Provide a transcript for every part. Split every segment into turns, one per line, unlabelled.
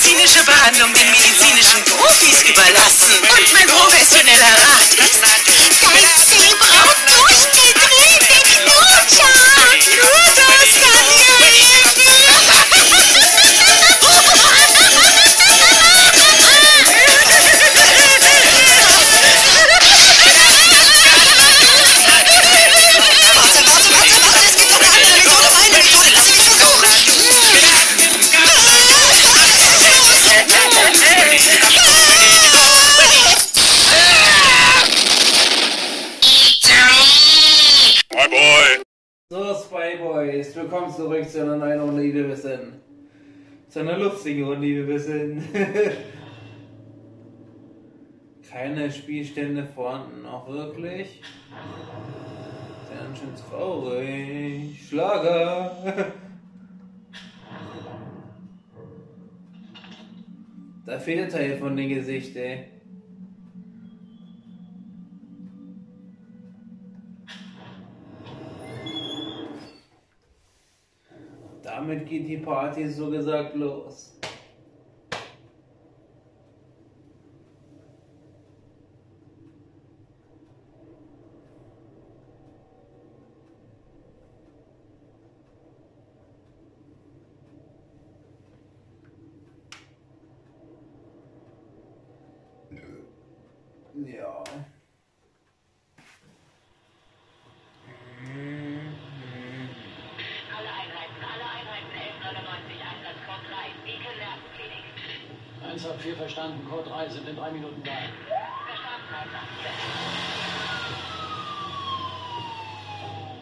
medizinische Behandlung den medizinischen Profis überlassen. Und mein professioneller Rat
My boy.
So, Spy Boys, willkommen zurück zu einer neuen Runde, wie wir wissen. Zu einer lustigen Runde, wie wir wissen. Keine Spielstände vorhanden, auch wirklich. Sehr schön traurig. Schlager. Da fehlt Teil von dem Gesicht, ey. Damit geht die Party so gesagt los. Ja.
1 ab 4 verstanden, Code 3 sind in drei Minuten da.
Verstanden, Einsatz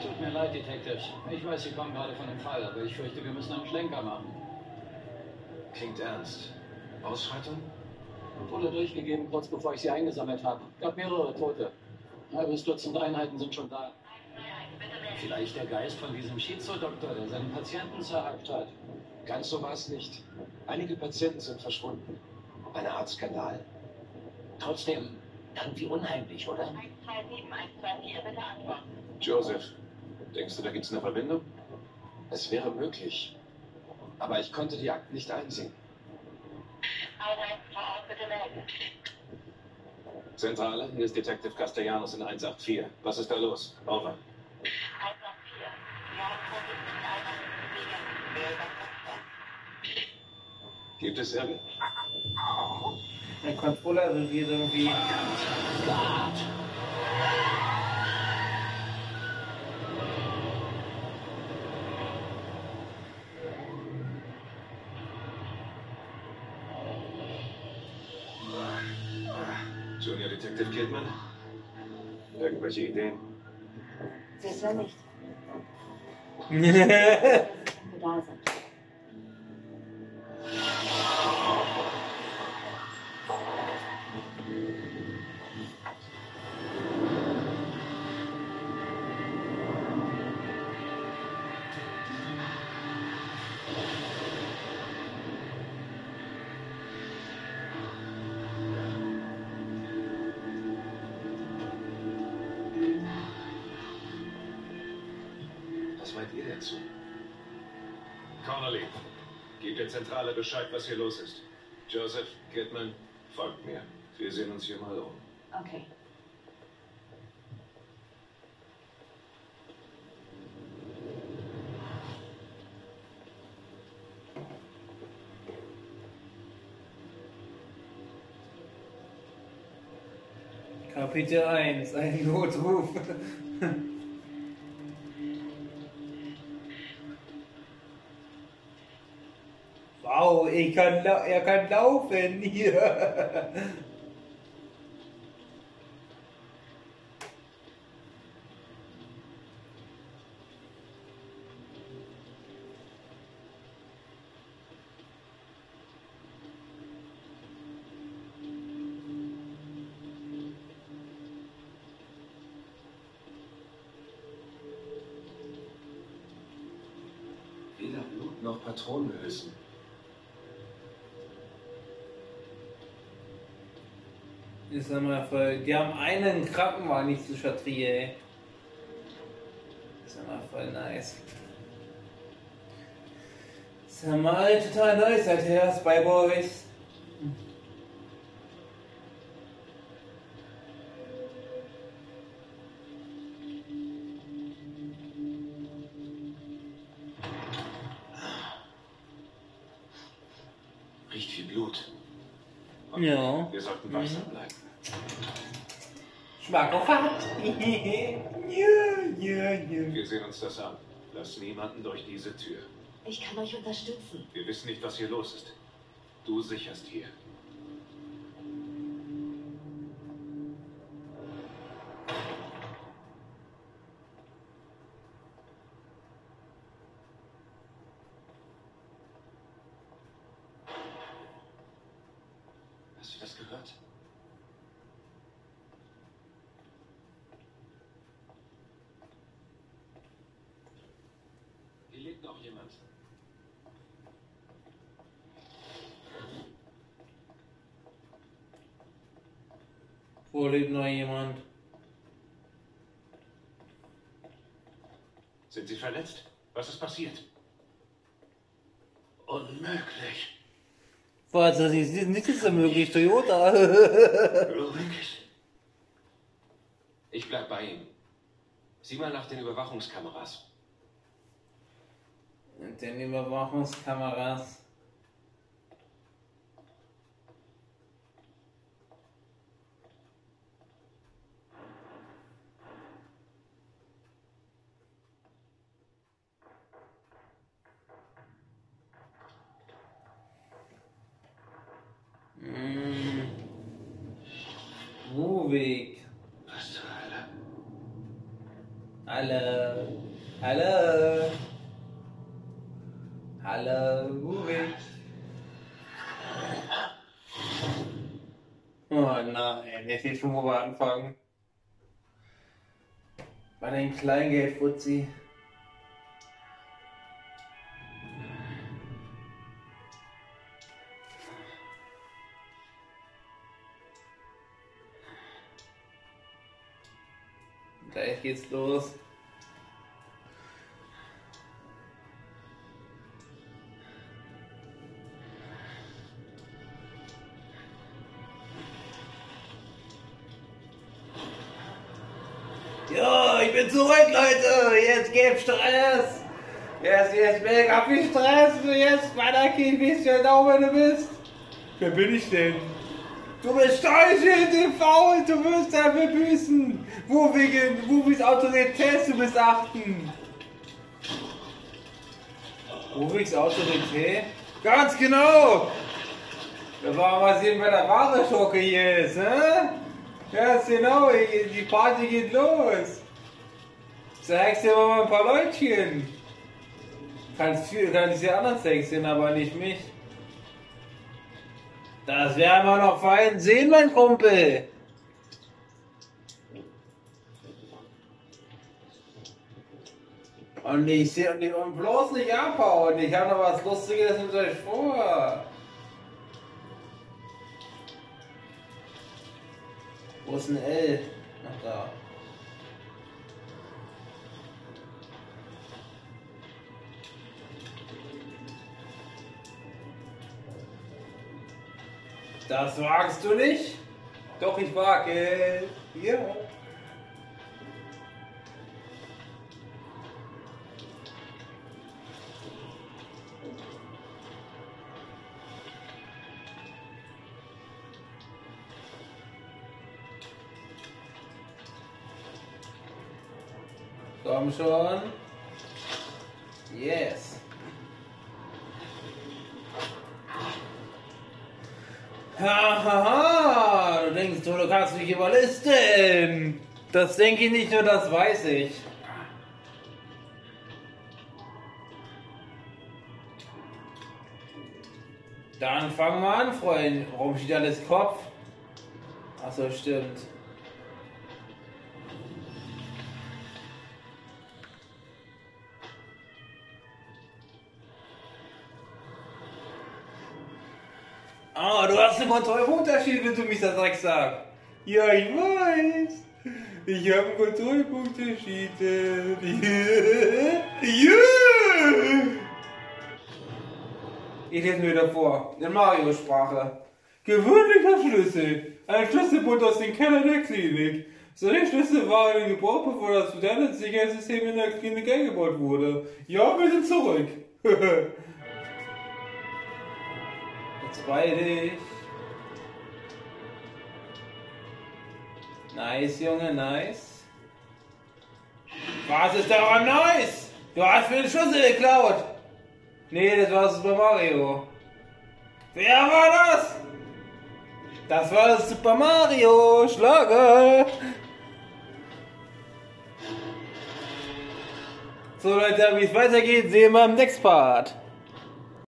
4.
Tut mir leid, Detectives. Ich weiß, Sie kommen gerade von dem Fall, aber ich fürchte, wir müssen einen Schlenker machen.
Klingt ernst. Ausschreitung?
Wurde durchgegeben, kurz bevor ich sie eingesammelt habe. Gab mehrere Tote. Ein halbes Dutzend Einheiten sind schon da. Vielleicht der Geist von diesem Schizo-Doktor, der seinen Patienten zerhackt hat.
Ganz so war es nicht. Einige Patienten sind verschwunden. Eine Art Skandal.
Trotzdem, irgendwie unheimlich, oder?
127, 124, bitte antworten.
Joseph, denkst du, da gibt's eine Verbindung? Es wäre möglich. Aber ich konnte die Akten nicht einsehen.
Einheiten vor Ort, bitte melden.
Zentrale, hier ist Detective Castellanos in 184. Was ist da los? Over.
184. Wir haben versucht, die Einheiten zu bewegen. Wer überprüft das?
Gibt es irgend...
Mein Controller regiert irgendwie.
Junior Detective Kidman? Irgendwelche Ideen?
Bisher nicht. da sind.
Meint ihr dazu? Connolly, gib der Zentrale Bescheid, was hier los ist. Joseph, Kidman, folgt mir. Wir sehen uns hier mal um.
Okay.
Kapitel 1, ein Notruf. ich kann er kann laufen hier.
Weder Blut noch Patronenhülsen.
Ist einmal voll. Die haben einen Krankenwagen nicht zu Chatrie, ey. Ist einmal voll nice. Ist ja mal total neu seither, Spy Boys.
Riecht wie Blut.
Ja.
Wir sollten wachsam bleiben.
Schmack auf Fahrt. ja, ja, ja.
Wir sehen uns das an. Lass niemanden durch diese Tür.
Ich kann euch unterstützen.
Wir wissen nicht, was hier los ist. Du sicherst hier. Hast du das gehört? Hier lebt noch jemand.
Wo lebt noch jemand?
Sind Sie verletzt? Was ist passiert? Unmöglich.
Was, das ist nichts ist möglich, Toyota.
Ruhig. Ich bleib bei ihm. Sieh mal nach den Überwachungskameras.
Den Überwachungskameras. Movig.
Was zur Hölle?
Hallo. Hallo. Hallo, Movig. Oh nein, jetzt sieht schon, wo wir anfangen. Bei den Kleingeld-Fuzzi. Gleich geht's los. Ja, ich bin zurück, Leute. Jetzt gibt's Stress. Jetzt, jetzt mega viel Stress. Jetzt, meiner Kind, wisst ihr genau, wer du bist? Wer bin ich denn? Du bist Steuerschuld, du faul, du wirst dafür büßen. Wo wegen, wo bist Autorität zu missachten? Wegen Autorität? Ganz genau. Wir wollen mal sehen, wer der wahre Schurke hier ist, ne? Ganz genau, die Party geht los. Zeigst dir mal ein paar Leutchen. Kannst, kannst die anderen sehen, aber nicht mich. Das werden wir noch fein sehen, mein Kumpel. Und ich sehe und, und bloß nicht abhauen. Ich habe noch was Lustiges mit euch vor. Wo ist ein L? Ach da. Das wagst du nicht? Doch, ich wage. Ja. Komm schon. Yes. Hahaha, du denkst, du, kannst mich überlisten. Das denke ich nicht nur, das weiß ich. Dann fangen wir an, Freund. Warum steht alles Kopf? Achso, stimmt. Ah, du hast einen Kontrollpunktunterschied, wenn du mich das sagst. Ja, ich weiß. Ich habe einen Kontrollpunktunterschied. Ja. Ich lese mir wieder vor. In Mario-Sprache. Gewöhnlicher Schlüssel. Ein Schlüsselbund aus dem Keller der Klinik. So der Schlüssel war in Gebrauch, bevor das moderne Sicherheitssystem in der Klinik eingebaut wurde. Ja, wir sind zurück. Jetzt beide ich. Nice, Junge, nice. Was ist daran nice? Du hast mir den Schlüssel geklaut. Nee, das war Super Mario. Wer war das? Das war das Super Mario. Schlager. So Leute, wie es weitergeht, sehen wir im Next Part.